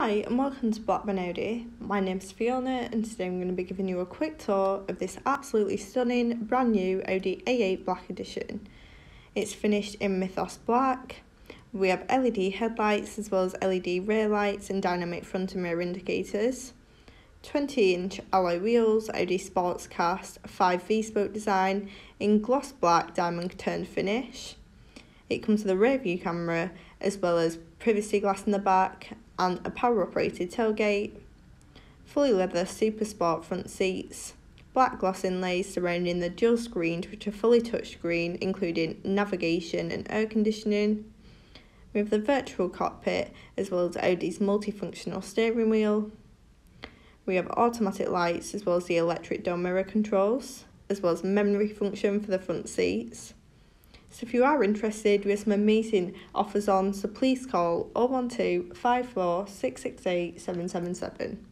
Hi and welcome to Blackburn Audi. My name's Fiona and today I'm going to be giving you a quick tour of this absolutely stunning brand new Audi A8 Black Edition. It's finished in Mythos Black. We have LED headlights as well as LED rear lights and dynamic front and rear indicators. 20 inch alloy wheels, Audi Sports Cast 5 V-spoke design in gloss black diamond turned finish. It comes with a rear view camera as well as privacy glass in the back and a power operated tailgate, fully leather super sport front seats, black gloss inlays surrounding the dual screens which are fully touchscreen including navigation and air conditioning. We have the virtual cockpit as well as Audi's multifunctional steering wheel. We have automatic lights as well as the electric door mirror controls, as well as memory function for the front seats. So if you are interested, we have some amazing offers on, so please call 012 54 668 777.